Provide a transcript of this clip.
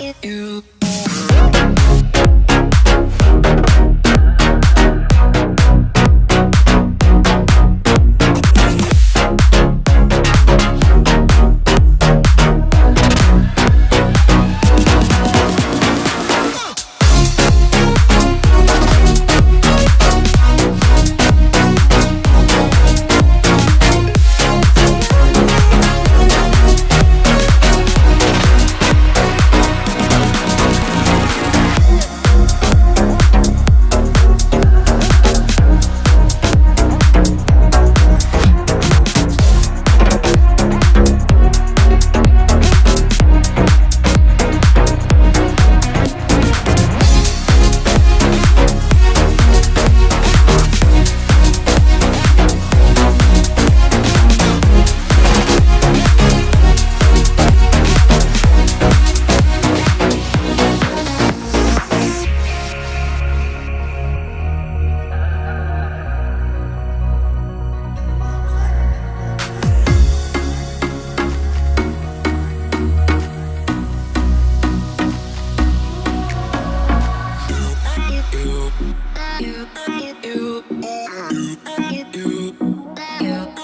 you. you, you.